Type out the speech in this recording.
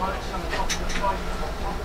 march on the top of the flight.